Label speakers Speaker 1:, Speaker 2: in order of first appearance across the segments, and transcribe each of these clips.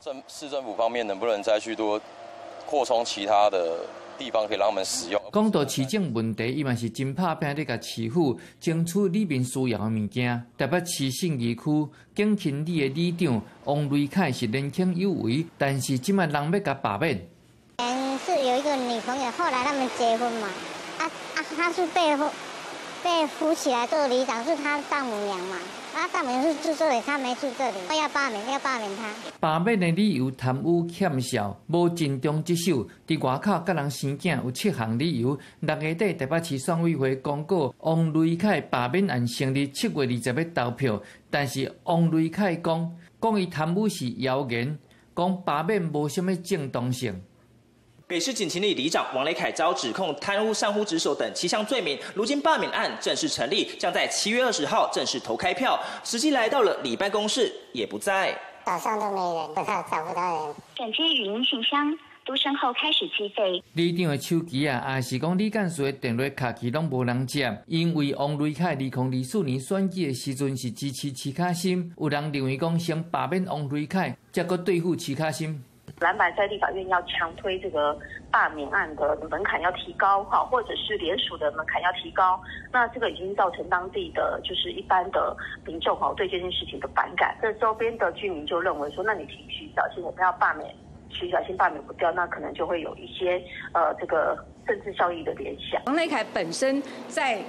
Speaker 1: 政市政府方面能不能再去多扩充其他的地方，可以让他们使用？
Speaker 2: 讲到市政问题，伊嘛是真拍拼咧，甲市府争取里面需要的物件。特别市信义区景勤里的里长王瑞凯是年轻有为，但是即卖人要甲罢免。
Speaker 3: 前是有一个女朋友，后来他们结婚嘛，啊啊，他是被被扶起来做里长，是他丈母娘嘛。啊，大门是住这里，他没住这里，要罢免，要罢免他。
Speaker 2: 罢免的理由贪污欠效，无尽忠职守。伫外口甲人生囝有七项理由。六月底台北市选委会公告王瑞凯罢免案成立，七月二十日投票。但是王瑞凯讲，讲伊贪污是谣言，讲罢免无什么正当性。
Speaker 4: 北市警勤里里长王雷凯遭指控贪污、上呼职守等七项罪名，如今罢免案正式成立，将在七月二十号正式投开票。实际来到了里办公室，也不在。
Speaker 3: 早上都没人，不太找不到人。
Speaker 5: 转接语音信箱，嘟声后开始计费。
Speaker 2: 里长的手机啊，也是讲李干事的电话卡机拢无人接，因为王雷凯二零二四年选举的时阵是支持齐卡心，有人认为讲先罢免王雷凯，再个对付齐卡心。
Speaker 6: 蓝白在立法院要强推这个罢免案的门槛要提高，哈，或者是联署的门槛要提高，那这个已经造成当地的就是一般的民众哈对这件事情的反感。这周边的居民就认为说，那你提徐小新，我们要罢免徐小新罢免不掉，那可能就会有一些呃这个政治效益的联想。
Speaker 7: 王雷凯本身在。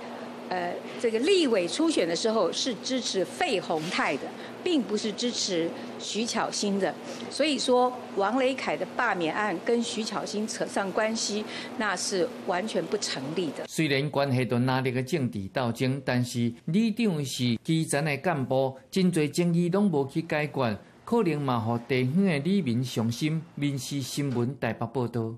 Speaker 7: 呃，这个立委初选的时候是支持费鸿泰的，并不是支持徐巧芯的，所以说王雷凯的罢免案跟徐巧芯扯上关系，那是完全不成立的。
Speaker 2: 虽然关系到哪里个政治斗争，但是里长是基层的干部，真侪争议拢无去解决，可能嘛，互地方的里民伤心。民事新闻台北报道。